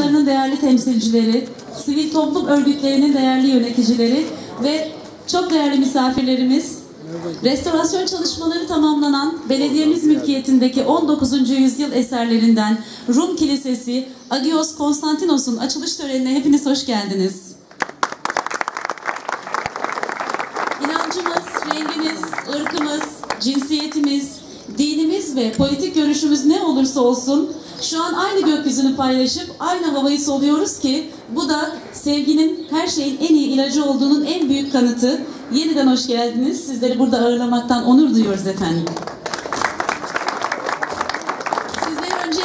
kuruluşlarının değerli temsilcileri, sivil toplum örgütlerinin değerli yöneticileri ve çok değerli misafirlerimiz, restorasyon çalışmaları tamamlanan belediyemiz mülkiyetindeki 19. yüzyıl eserlerinden Rum Kilisesi Agios Konstantinos'un açılış törenine hepiniz hoş geldiniz. İnancımız, rengimiz, ırkımız, cinsiyetimiz, dinimiz ve politik görüşümüz ne olursa olsun şu an aynı gökyüzünü paylaşıp aynı havayı soluyoruz ki bu da sevginin her şeyin en iyi ilacı olduğunun en büyük kanıtı. Yeniden hoş geldiniz. Sizleri burada ağırlamaktan onur duyuyoruz efendim.